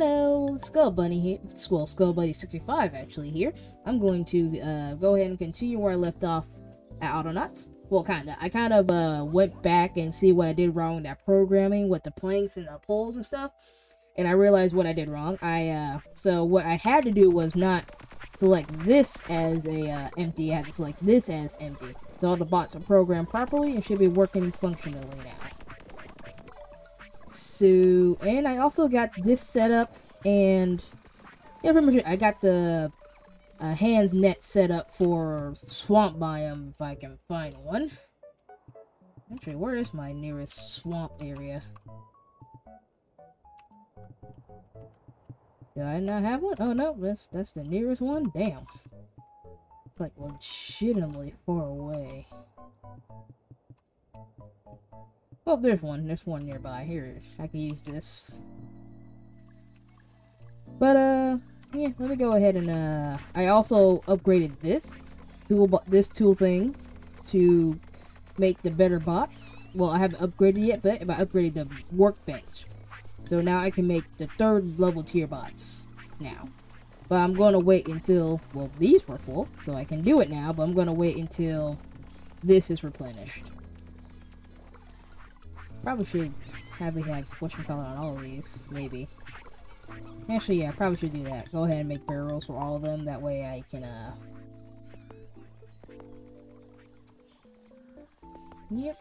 Hello, Skull Bunny here. Well, Skull Bunny 65 actually here. I'm going to uh, go ahead and continue where I left off at Autonauts. Well, kind of. I kind of uh, went back and see what I did wrong in that programming with the planks and the poles and stuff. And I realized what I did wrong. I uh, So what I had to do was not select this as a uh, empty. I had to select this as empty. So all the bots are programmed properly and should be working functionally now. So, and I also got this set up, and yeah, remember I got the uh, hands net set up for swamp biome if I can find one. Actually, where is my nearest swamp area? Do I not have one? Oh no, that's that's the nearest one. Damn, it's like legitimately far away. Oh, there's one. There's one nearby. Here, I can use this. But, uh, yeah, let me go ahead and, uh, I also upgraded this tool, this tool thing to make the better bots. Well, I haven't upgraded yet, but I upgraded the workbench. So now I can make the third level tier bots now. But I'm going to wait until, well, these were full, so I can do it now, but I'm going to wait until this is replenished. Probably should probably have whatchamacallit on all of these, maybe. Actually, yeah, probably should do that. Go ahead and make barrels for all of them, that way I can, uh... Yep.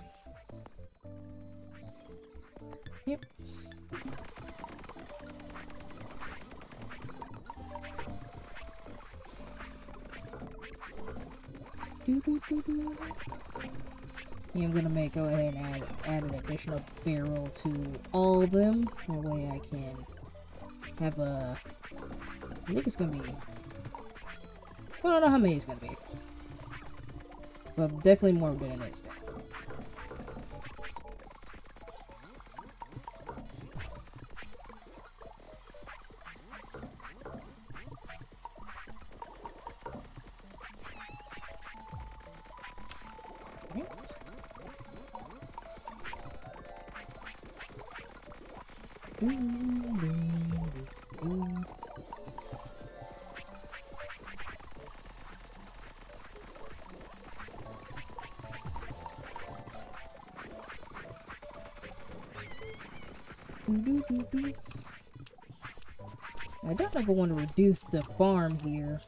Yep. Do do do do. I'm gonna make go ahead and add, add an additional barrel to all of them. That way I can have a... I think it's gonna be... I don't know how many it's gonna be. But definitely more than is now. I don't I want to reduce the farm here.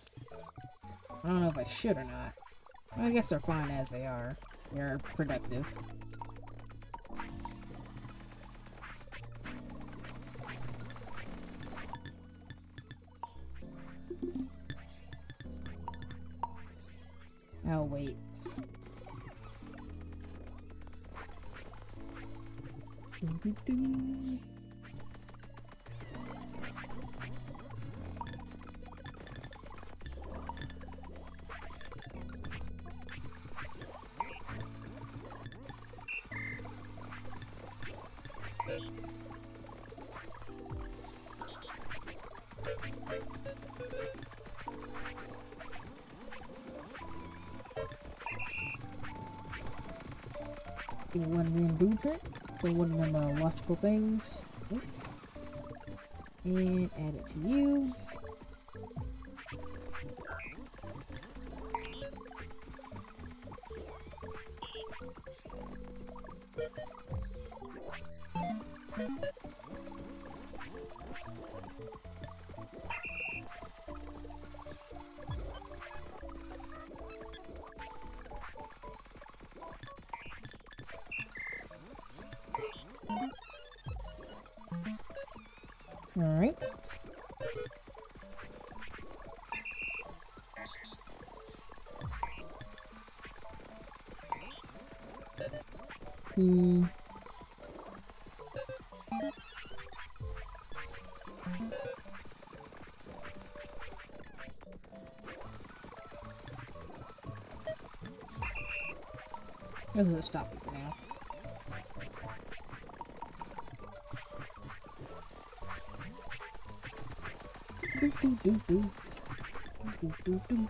I don't know if I should or not. I guess they're fine as they are. They're productive. One of them uh, watchable things, Oops. and add it to you. A stop it now. Do, do, do,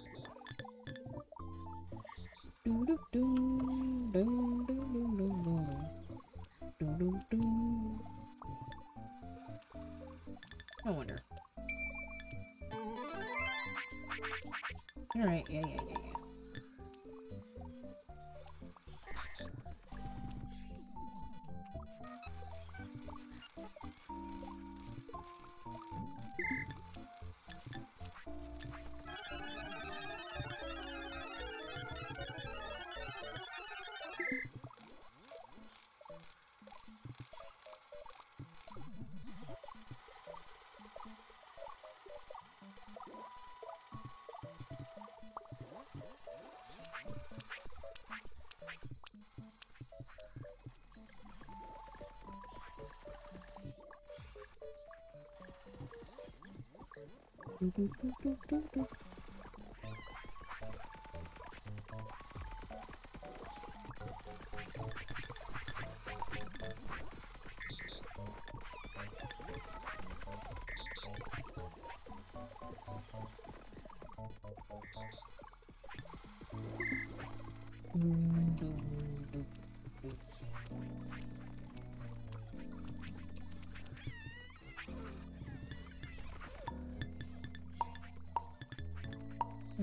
Thank you.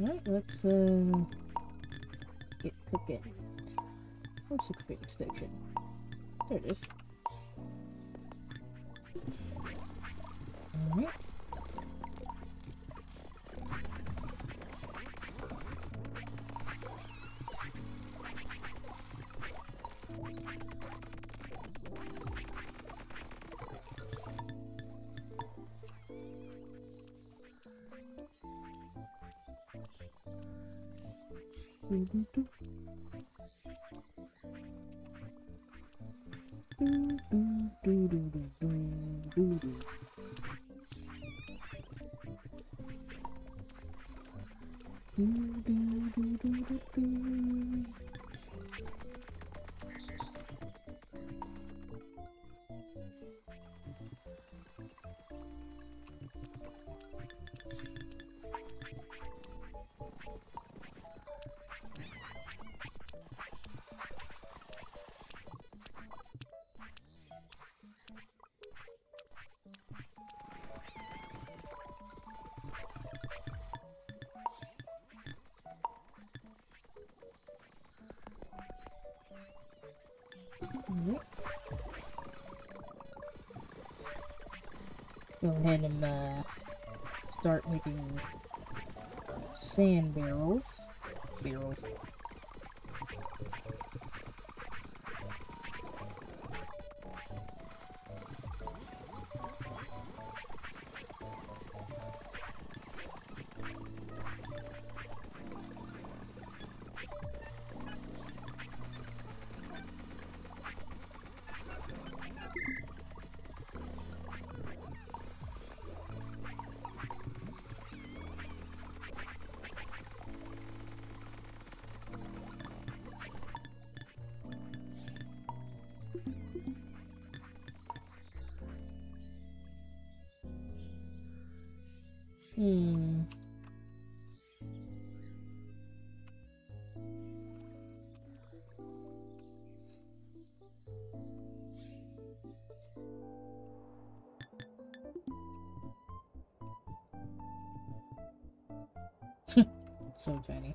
Alright, let's uh get cooking. Where's the cooking station? There it is. Go ahead and uh, start making sand barrels. Barrels. so tiny.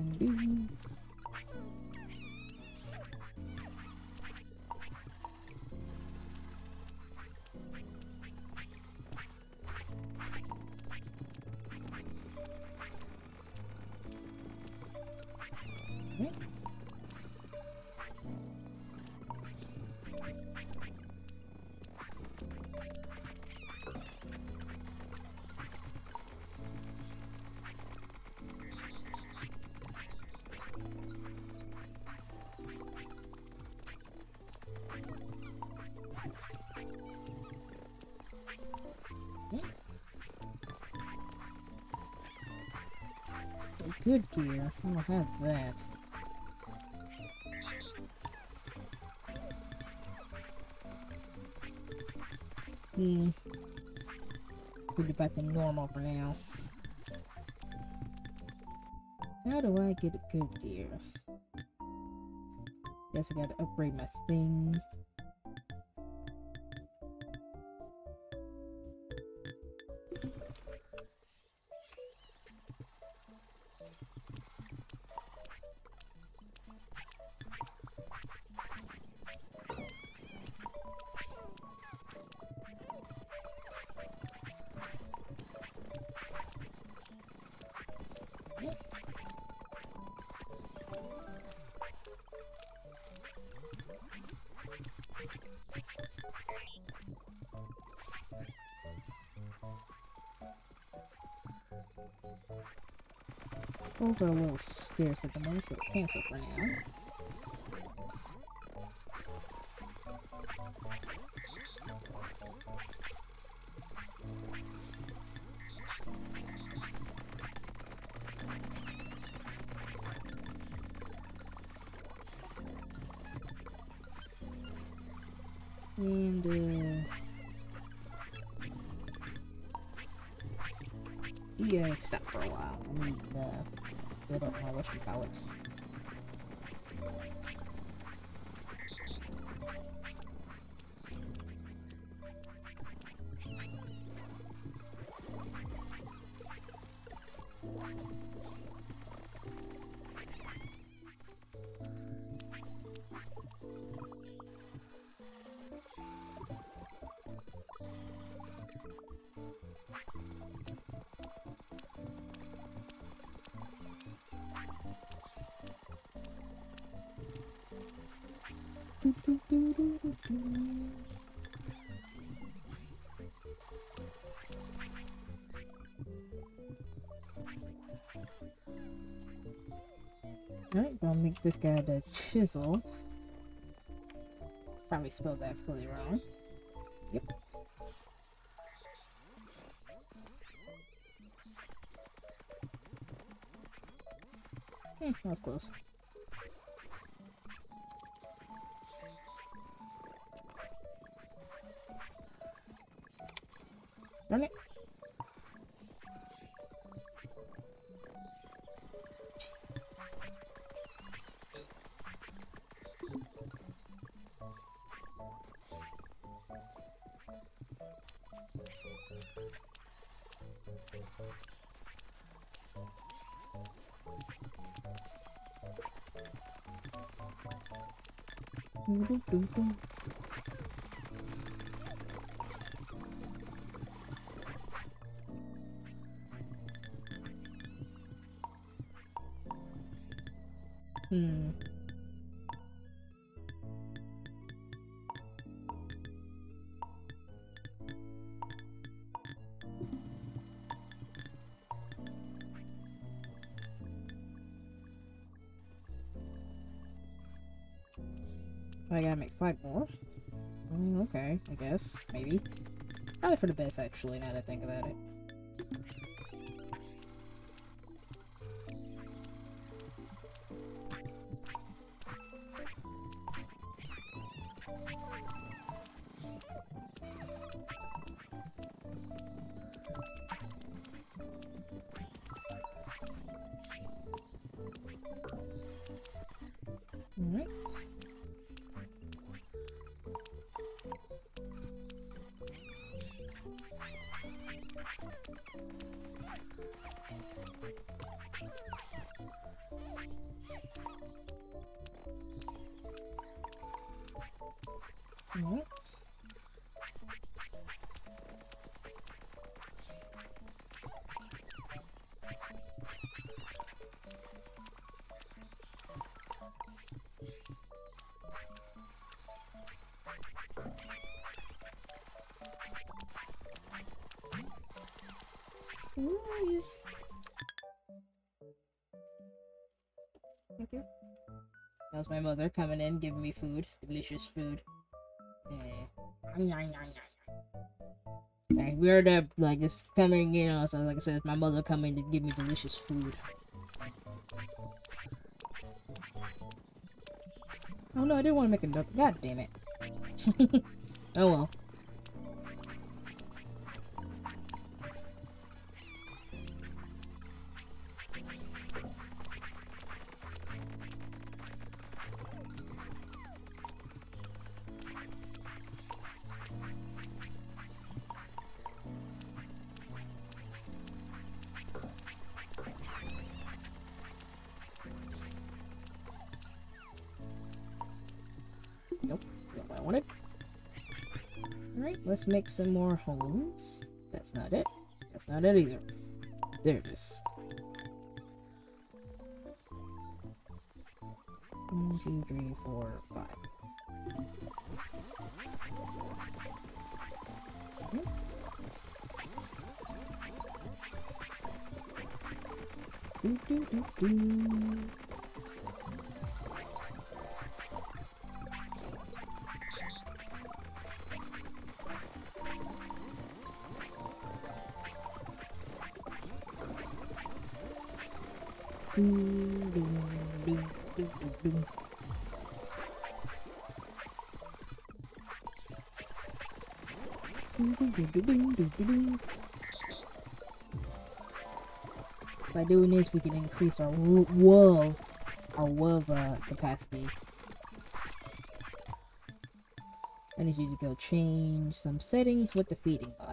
Good gear. I don't have that. Hmm. Put it back to normal for now. How do I get good gear? Guess we gotta upgrade my thing. Those are a little scarce at the moment, so cancel for now. The balance. Alright, I'll make this guy the chisel. Probably spelled that completely wrong. Yep. Hmm, that was close. I gotta make five more. Mm, okay, I guess. Maybe. Probably for the best, actually, now that I think about it. That was my mother coming in, giving me food. Delicious food. Yeah. We heard that, like, it's coming, you know, so like I said, it's my mother coming to give me delicious food. Oh no, I didn't want to make a note. God damn it. oh well. Let's make some more holes. That's not it. That's not it either. There it is. One, two, three, four, five. Hmm. Do, do, do, do. By doing this, we can increase our wo- our wolf uh, capacity. I need you to go change some settings with the feeding bots.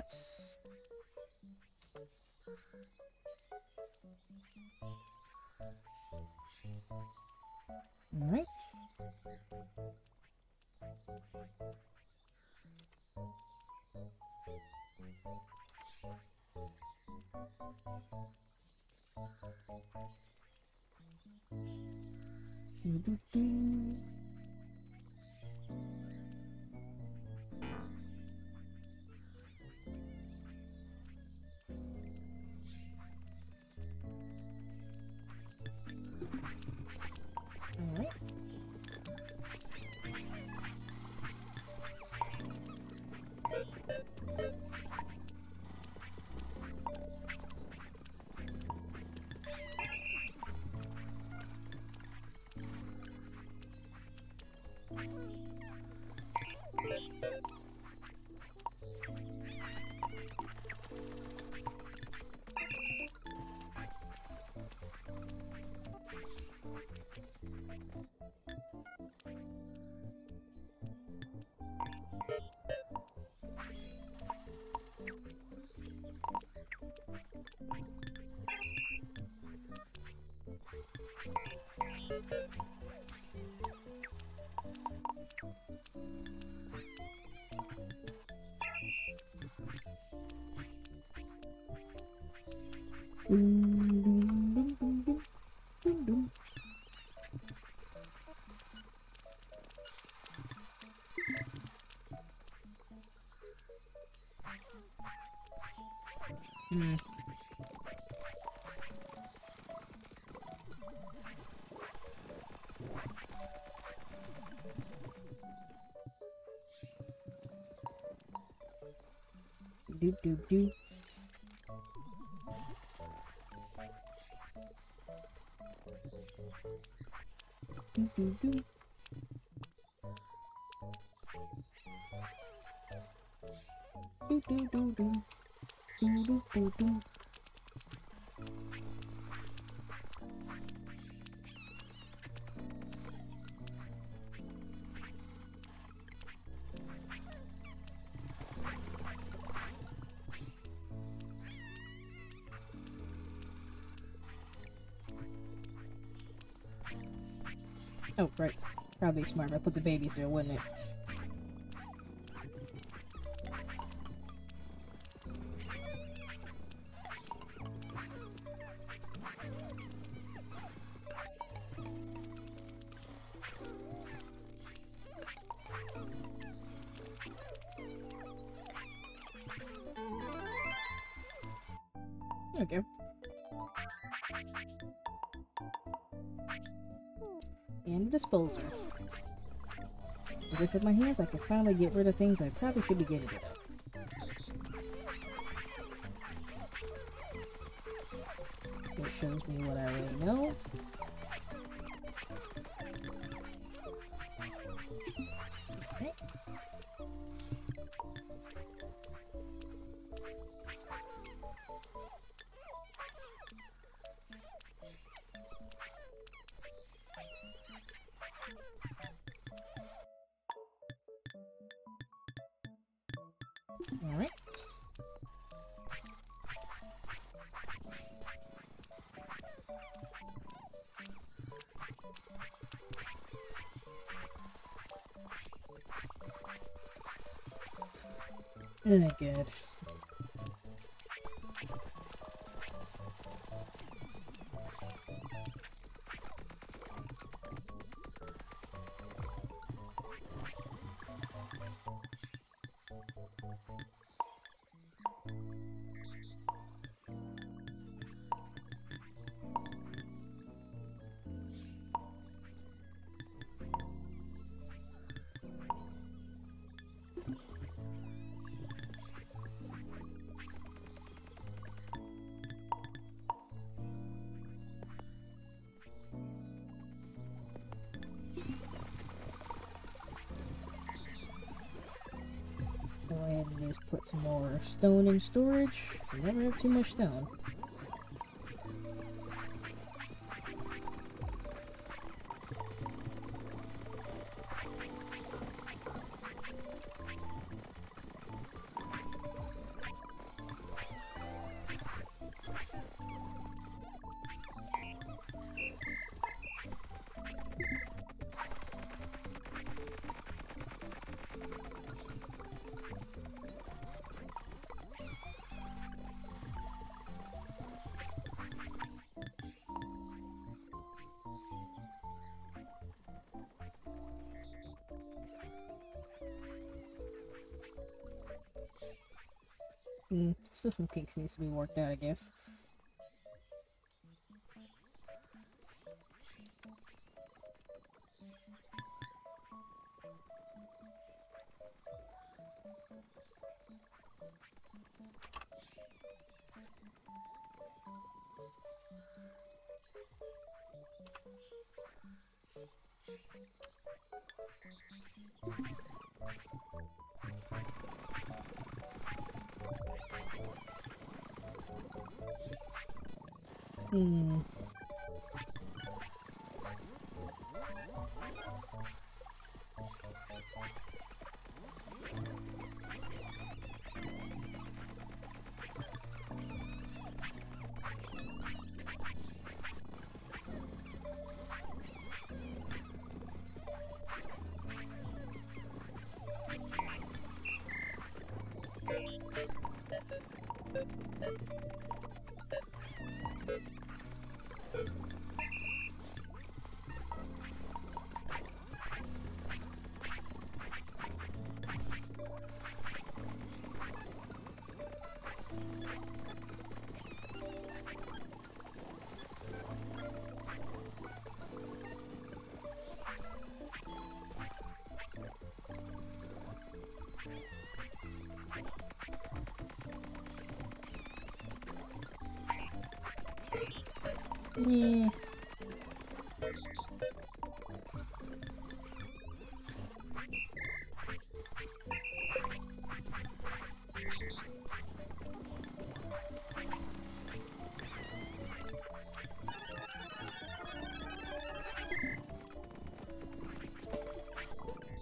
Dum, Do do do. Do do do. Do do do do. Do do do do. Probably smart if I put the babies there, wouldn't it? I could finally get rid of things I probably should be getting rid of. It shows me what I already know. Alright. It good? Go ahead and just put some more stone in storage. Never have too much stone. System kinks needs to be worked out, I guess. Yeah.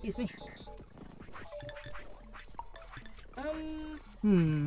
Excuse me. Um. Hmm.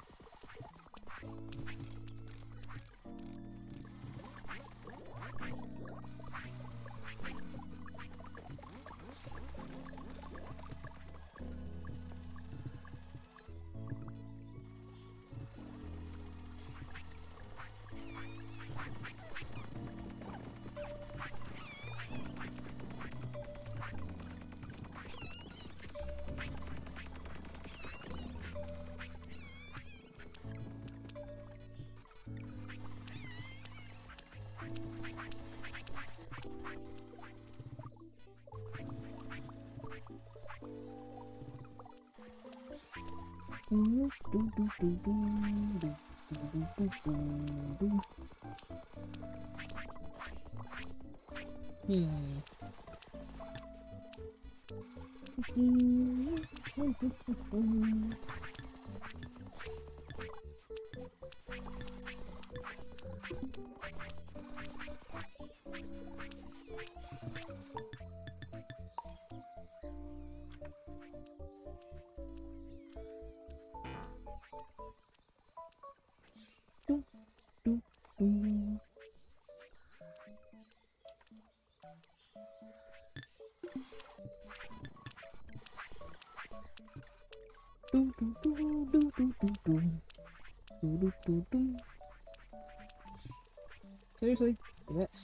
Hmm.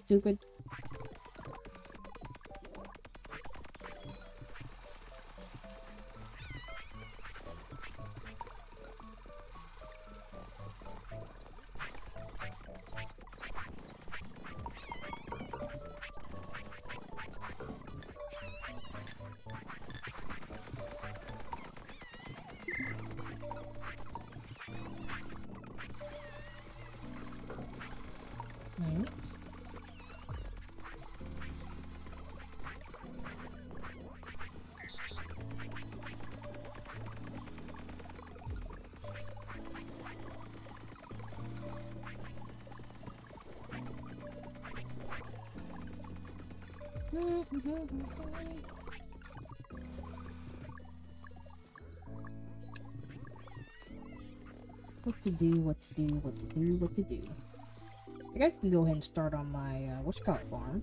Stupid? What to do, what to do, what to do, what to do. I guess I can go ahead and start on my, uh, what's called farm.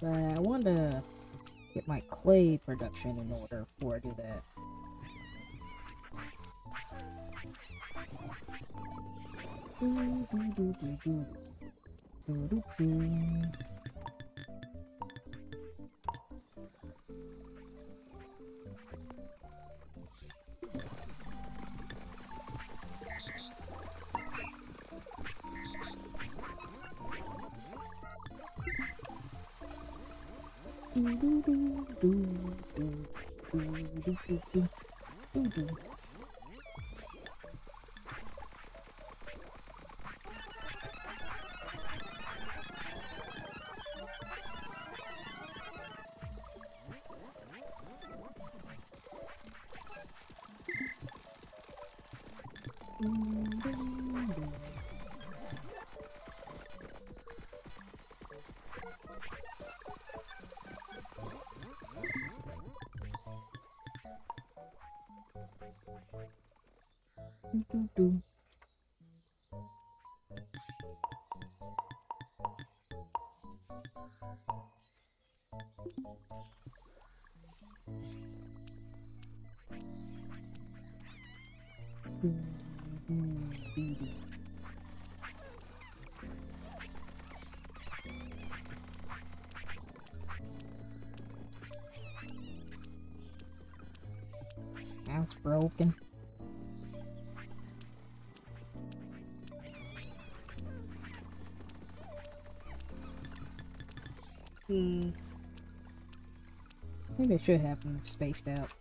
But I want to get my clay production in order before I do that. Do, do. Do, That's broken. It should happen, happens spaced out.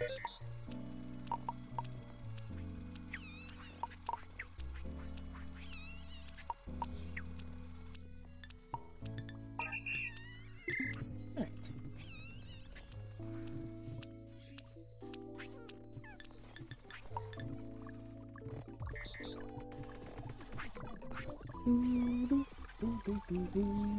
Alright. Maybe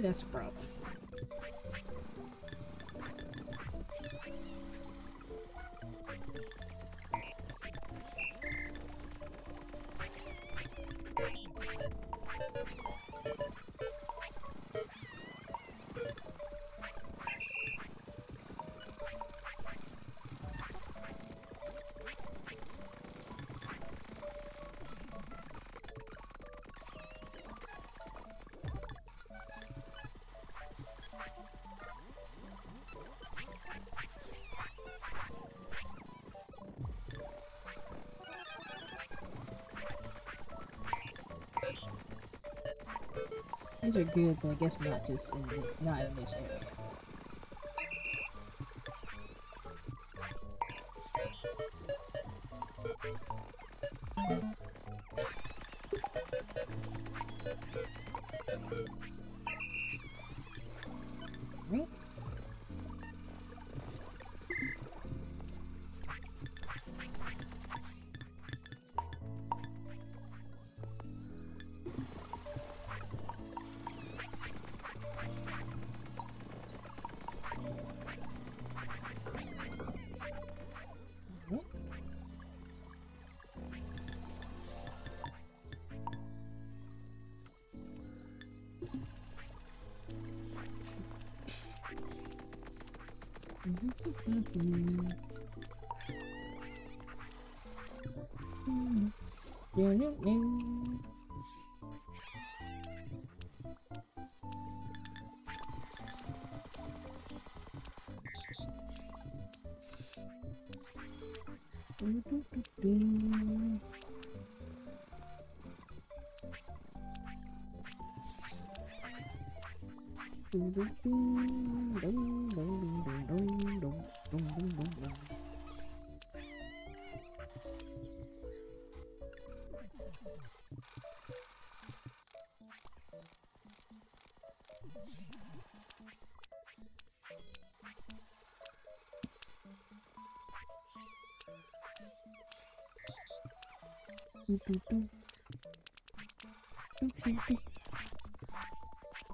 that's a problem. These are good, but I guess not just in not in this area. Name, name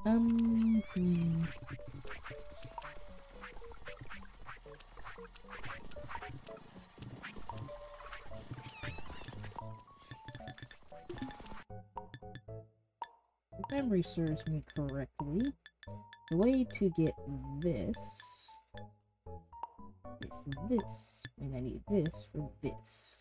Um, hmm. If memory serves me correctly, the way to get this is this, and I need this for this.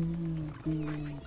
Mm-hmm.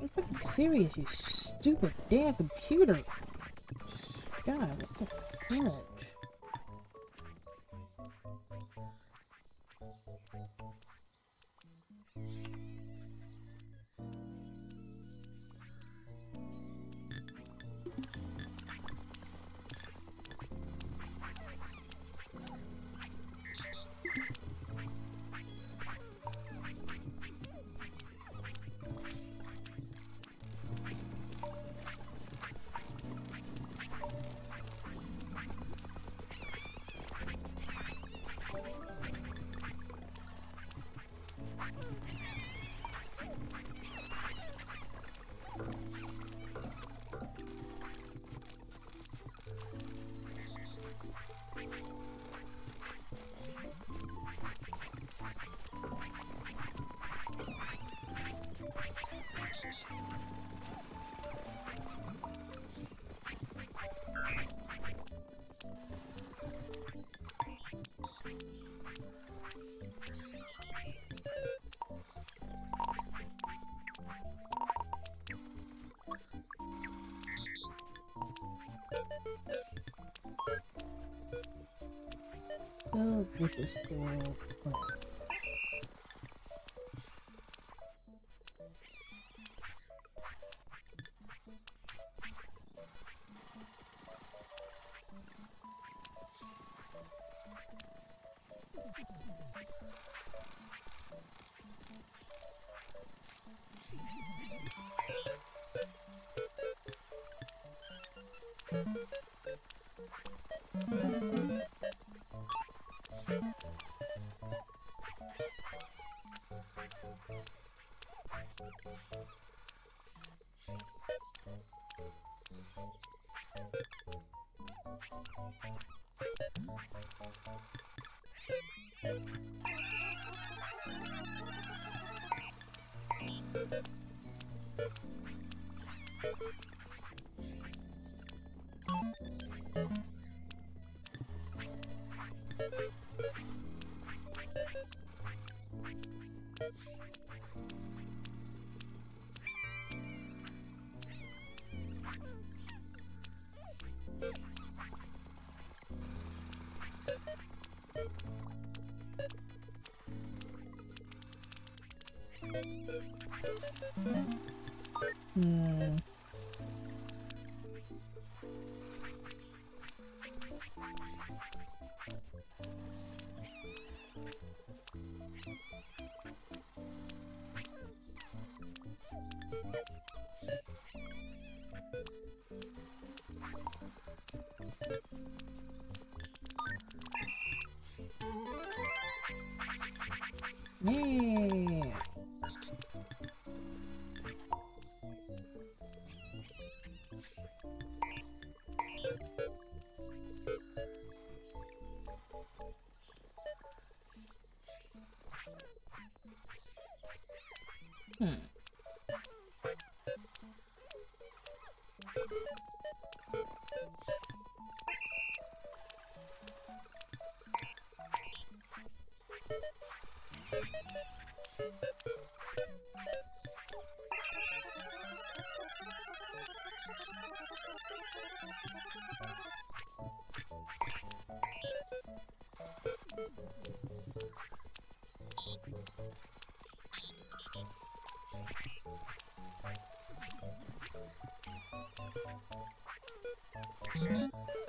I'm fucking serious, you stupid damn computer. God, what the fudge? This is for... Hmm. Yeah. Mm-hmm.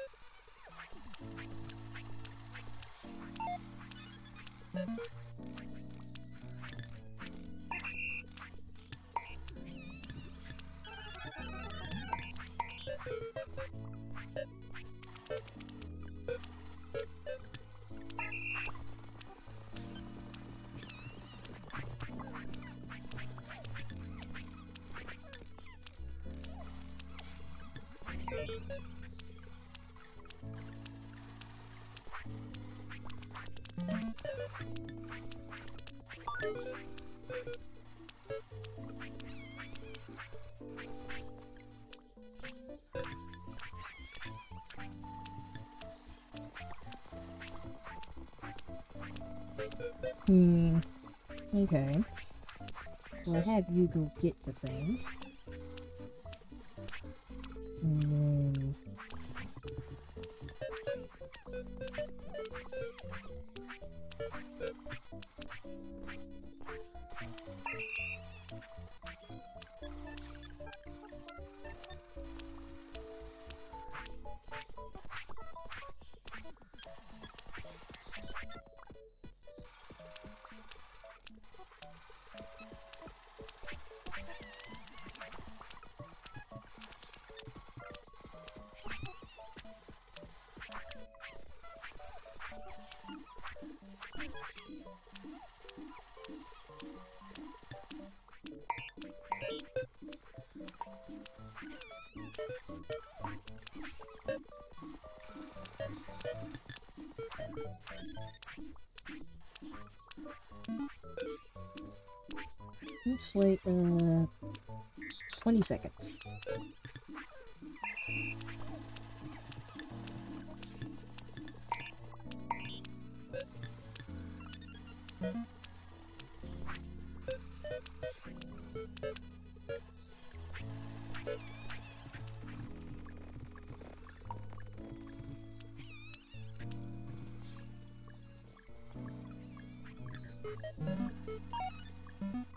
Hmm. Okay. I'll have you go get the thing. And then... Looks like, uh... 20 seconds. Mhm.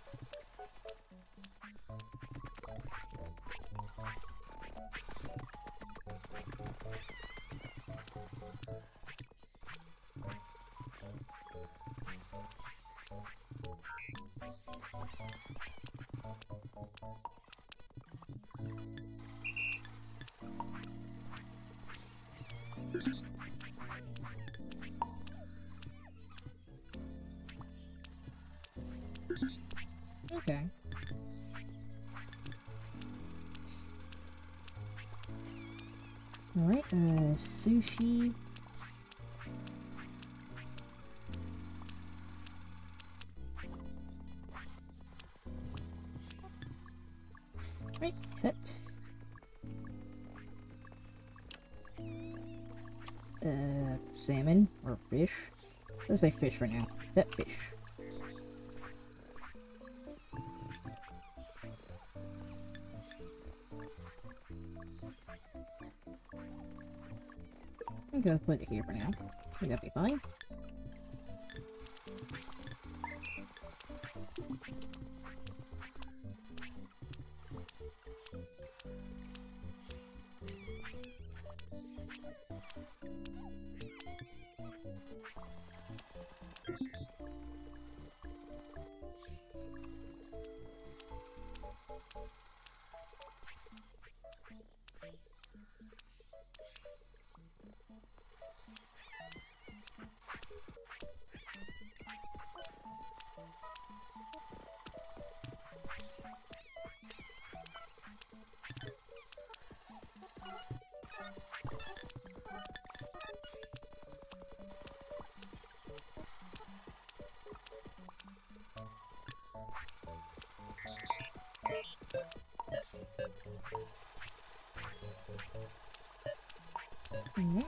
Alright, uh, sushi. Right, cut. Uh, salmon or fish. Let's say fish for now. That fish. I'm gonna put it here for now. I think that'll be fine. 아니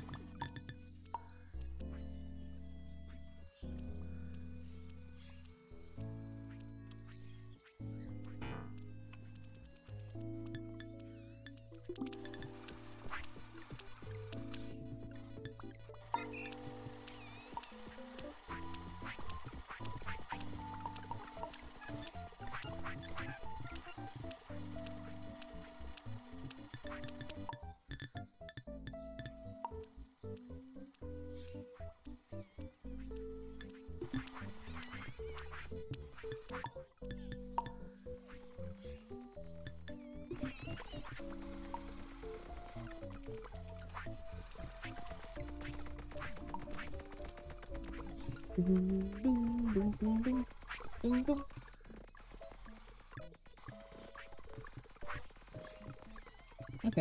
Okay,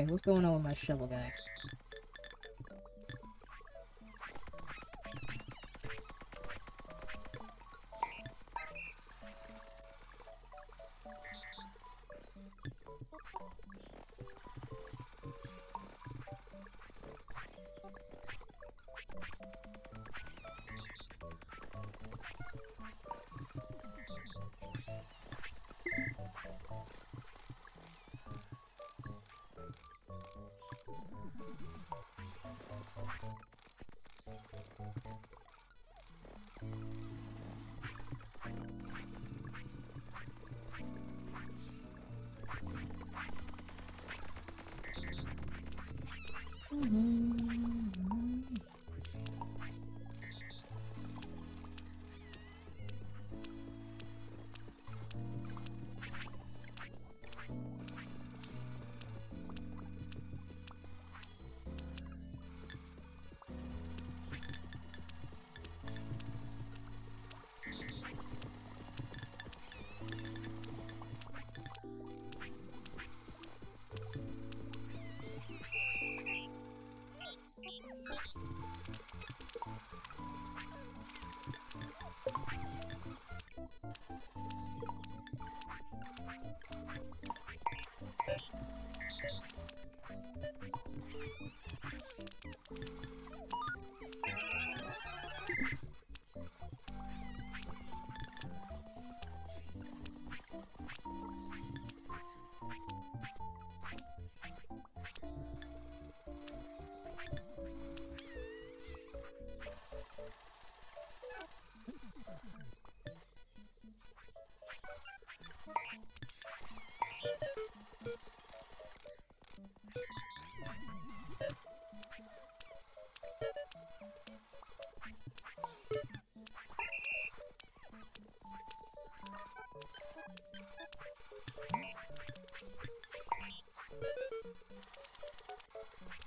what's going on with my shovel guy? Mm-hmm.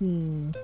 嗯。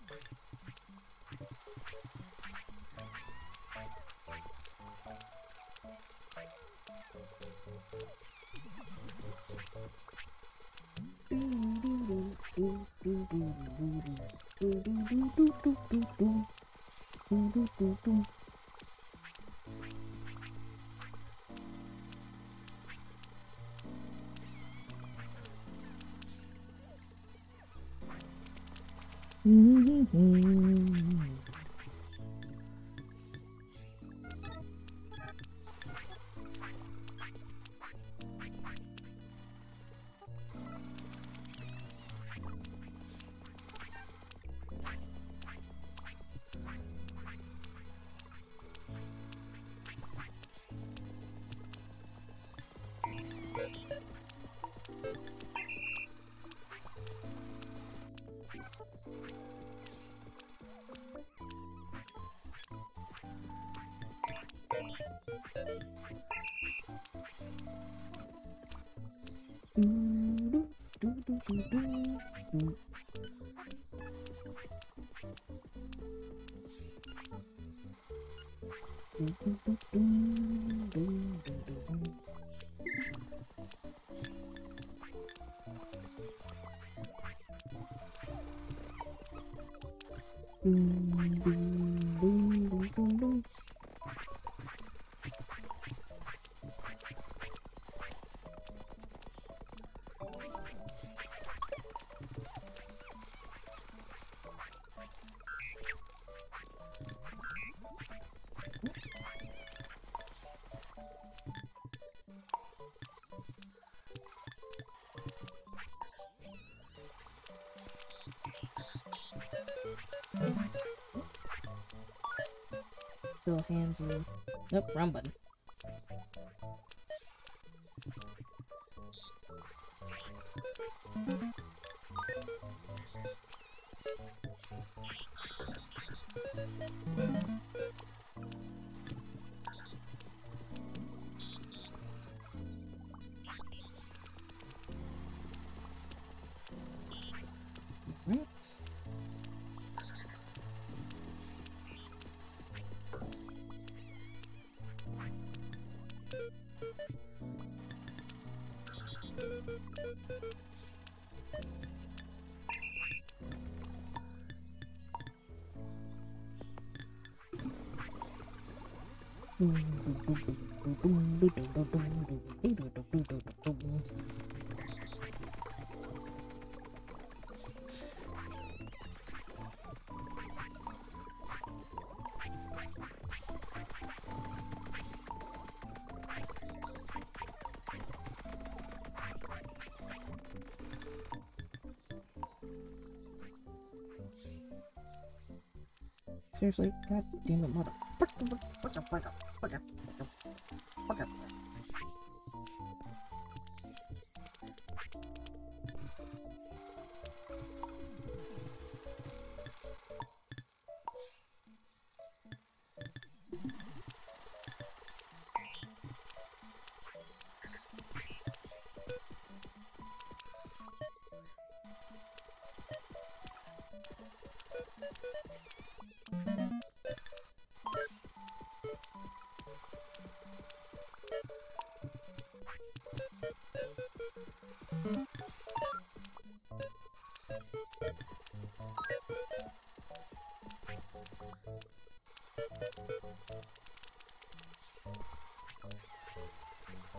Mm-hmm. Still hands move. Nope, wrong button. Seriously? God damn it, mother.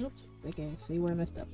Oops. Okay, see where I messed up.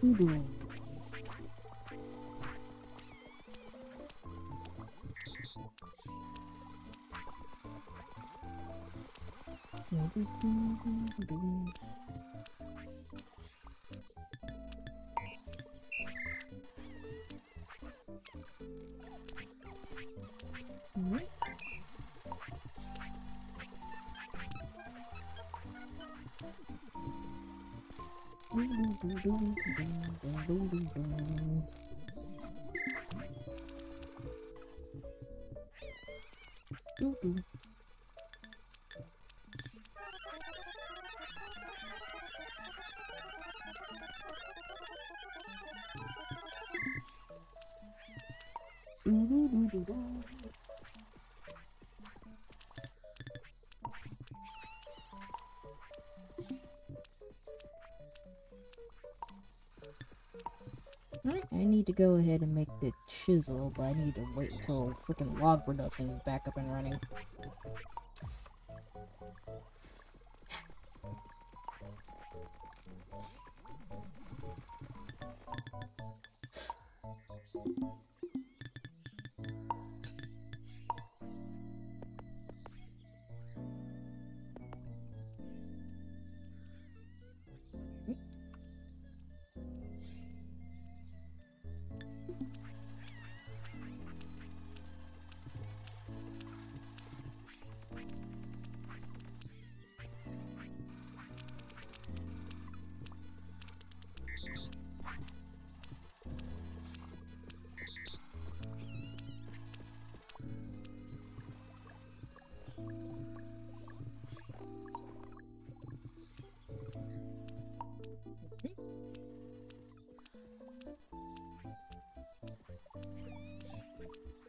Doo-doo. Doo-doo-doo-doo-doo. Alright. Doo-doo. Doo-doo-doo-doo-doo. Alright, I need to go ahead and make the chisel, but I need to wait until freaking log production is back up and running.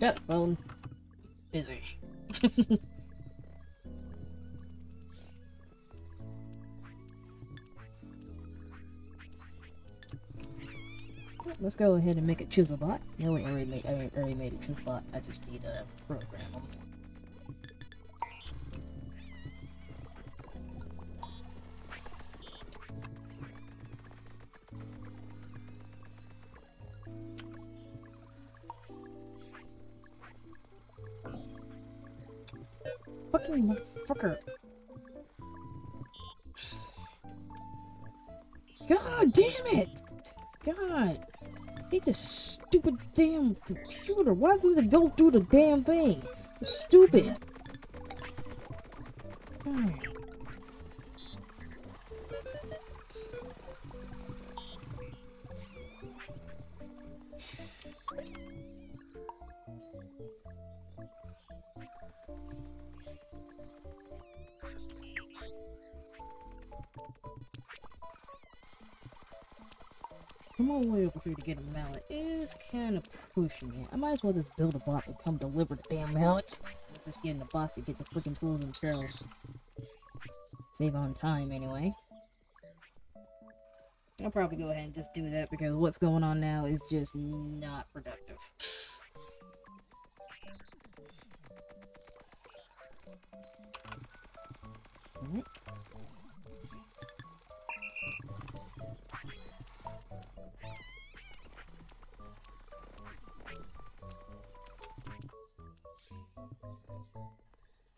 That phone. Busy. Let's go ahead and make a chisel bot. No, wait, I already made, I already made a chisel bot. I just need a program. Fucking motherfucker. God damn it! God. I hate this stupid damn computer. Why does it go through the damn thing? It's stupid. Here to get a mallet is kind of pushing it. I might as well just build a bot and come deliver the damn mallets. Just getting the bots to get the freaking tools themselves. Save on time anyway. I'll probably go ahead and just do that because what's going on now is just not productive. Alright.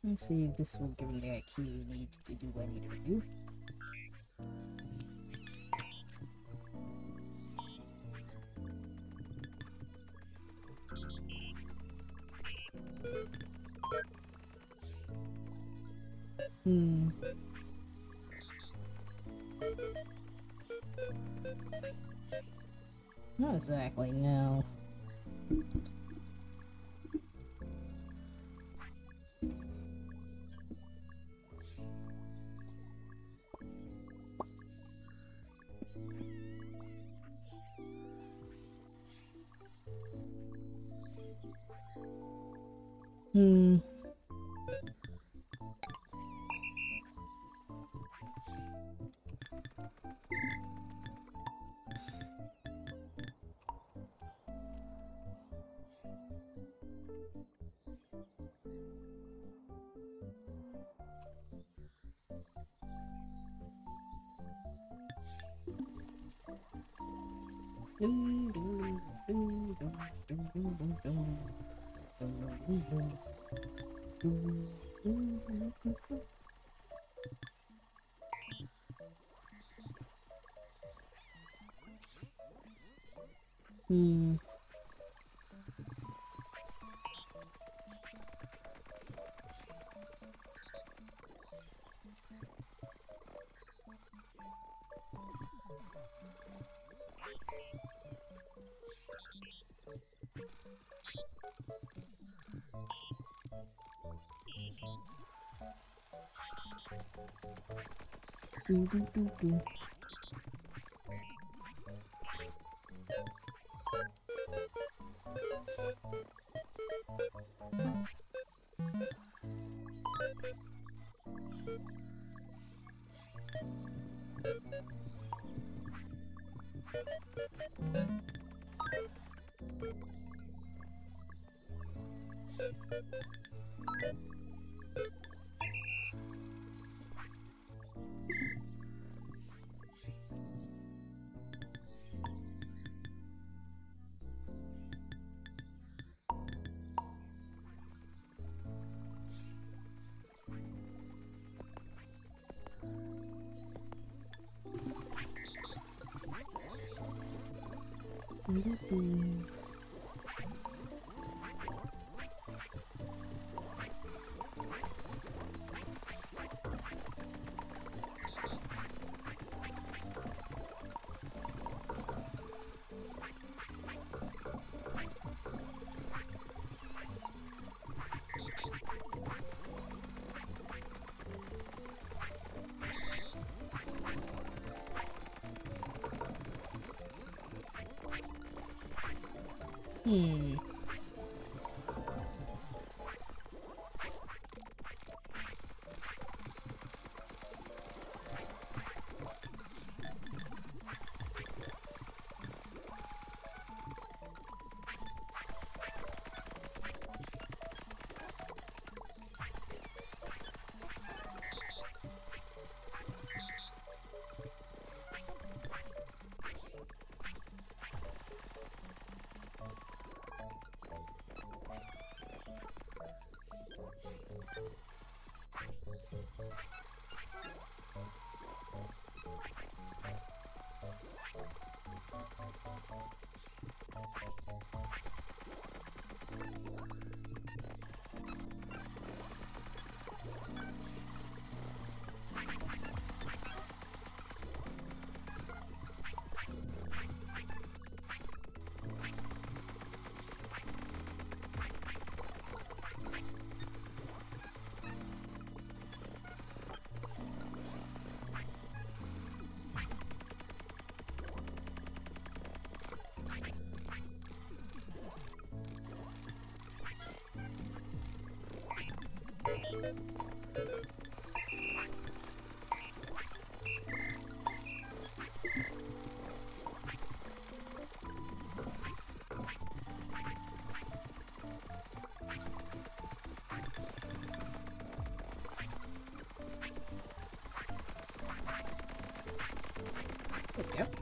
Let's see if this will give me the key we need to do what I need to do. Hmm. Not exactly, no. Hmm. Do, do, do, do. Hmm. Yep.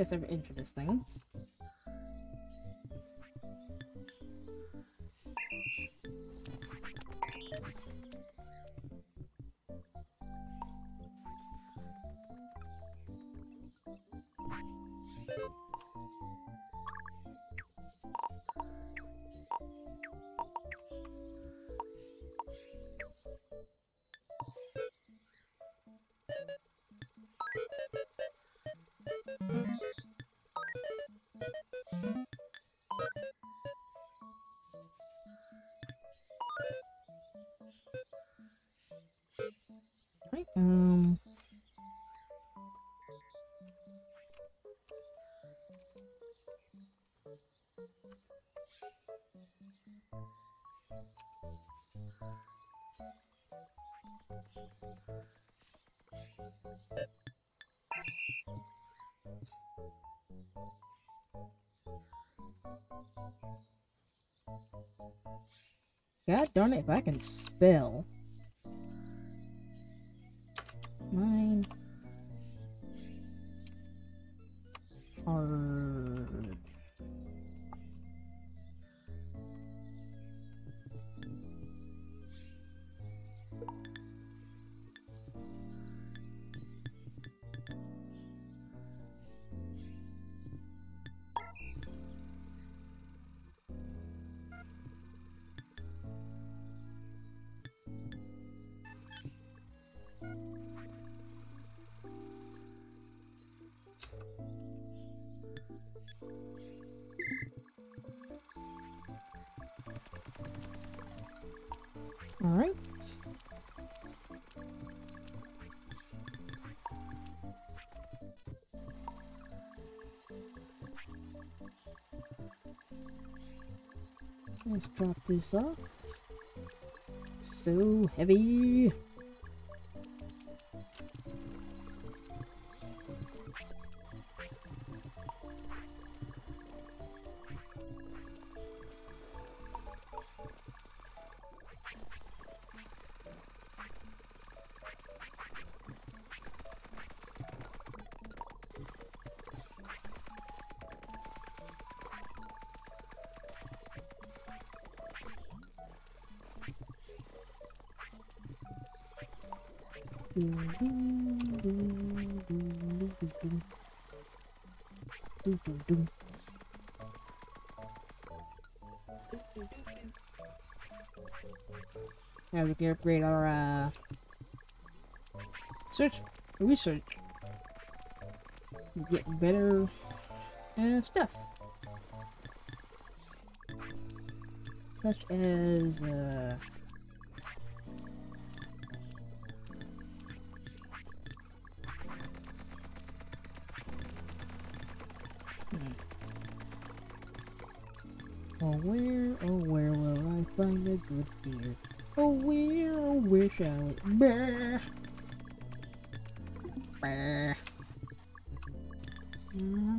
That's ever interesting. Um... God darn it, if I can spell. Let's drop this off. So heavy. Now we can upgrade our uh, search research. Get better uh, stuff. Such as uh, good beer? Oh, where, oh, where shall? Brr. Brr.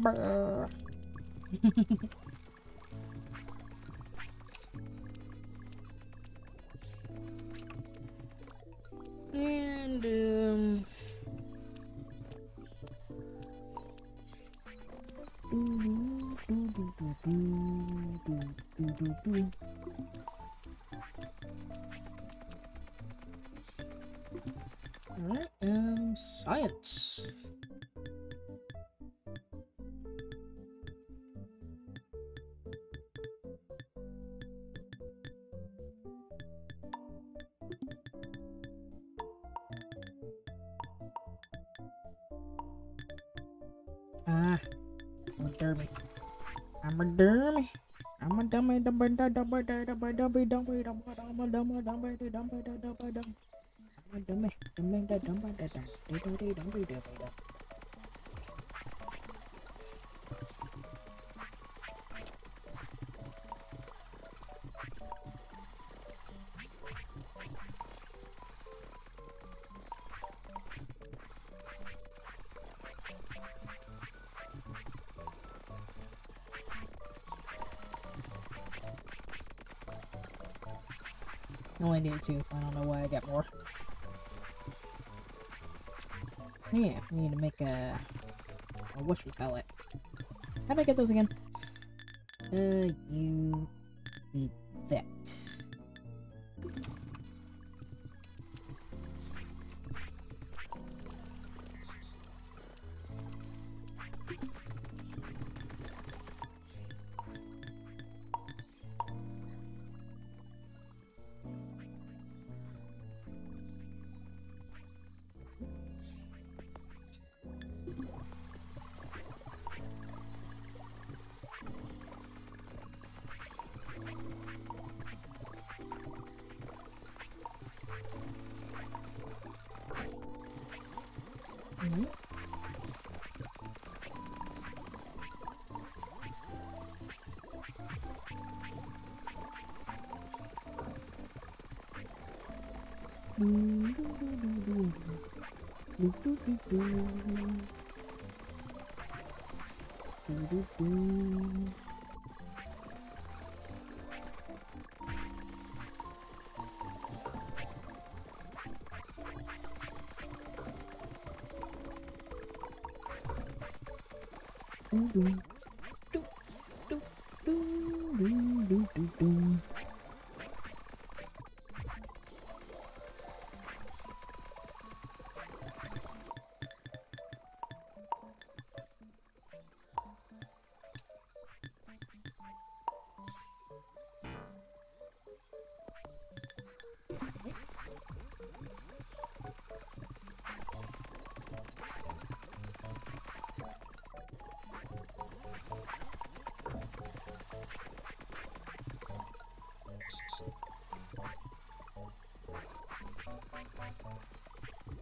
Brr. Derby. I'm a derby. I'm a dummy, dummy, dummy, dummy, dummy, dummy, dummy, dummy, dummy, dummy, dummy, dummy, dummy, dummy, needed two. I don't know why I got more. Yeah, we need to make a, a it? How did I get those again? Uh, Mm-hmm.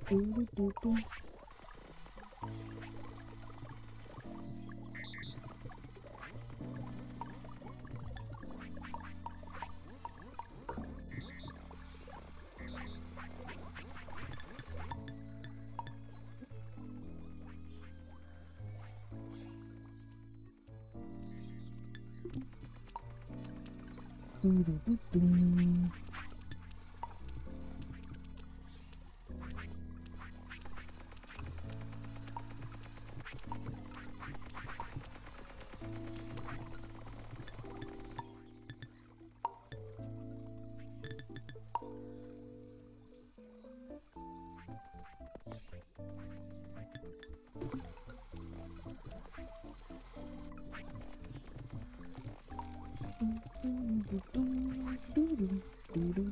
뚱뚱뚱 do do do do do do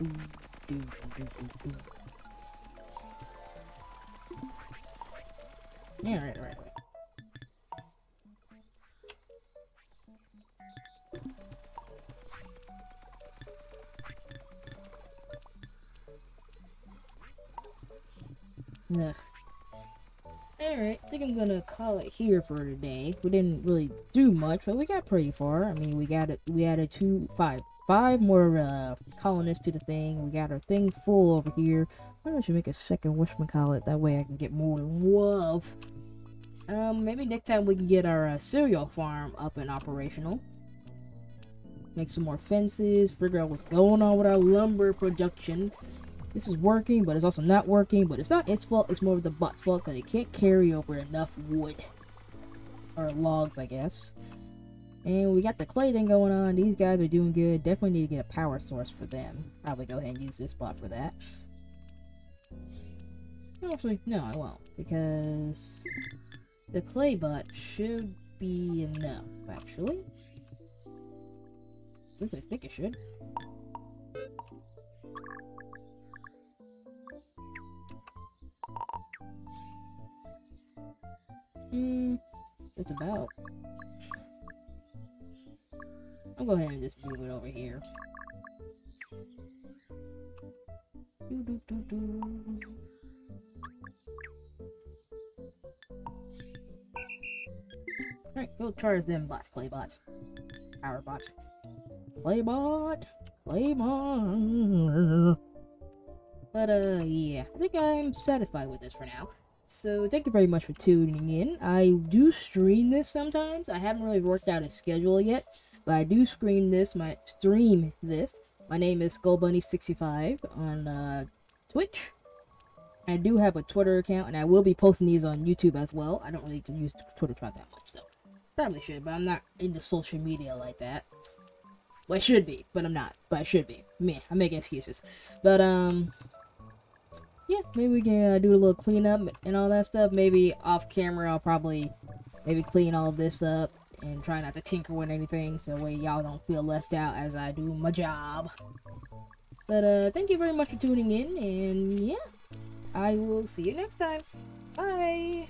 Yeah, right, right, right. Gonna call it here for today. We didn't really do much, but we got pretty far. I mean, we got it. We added two, five, five more uh, colonists to the thing. We got our thing full over here. Why don't you make a second whatchamacallit? That way I can get more love. Um, maybe next time we can get our uh, cereal farm up and operational. Make some more fences, figure out what's going on with our lumber production. This is working, but it's also not working, but it's not its fault, it's more of the bot's fault, because it can't carry over enough wood. Or logs, I guess. And we got the clay thing going on. These guys are doing good. Definitely need to get a power source for them. Probably go ahead and use this spot for that. Actually, no, I won't. Because the clay bot should be enough, actually. At least I think it should. Hmm, that's about. I'll go ahead and just move it over here. Doo -doo -doo Alright, go charge them bots, Claybot. Power bot. Claybot! Claybot! But, uh, yeah. I think I'm satisfied with this for now. So, thank you very much for tuning in. I do stream this sometimes. I haven't really worked out a schedule yet. But I do stream this, my stream this. My name is SkullBunny65 on, uh, Twitch. I do have a Twitter account, and I will be posting these on YouTube as well. I don't really use Twitter that much, so probably should, but I'm not into social media like that. Well, I should be, but I'm not. But I should be. Me, I'm making excuses. But um, yeah, maybe we can uh, do a little cleanup and all that stuff. Maybe off camera, I'll probably maybe clean all this up and try not to tinker with anything, so way y'all don't feel left out as I do my job. But uh, thank you very much for tuning in, and yeah. I will see you next time. Bye!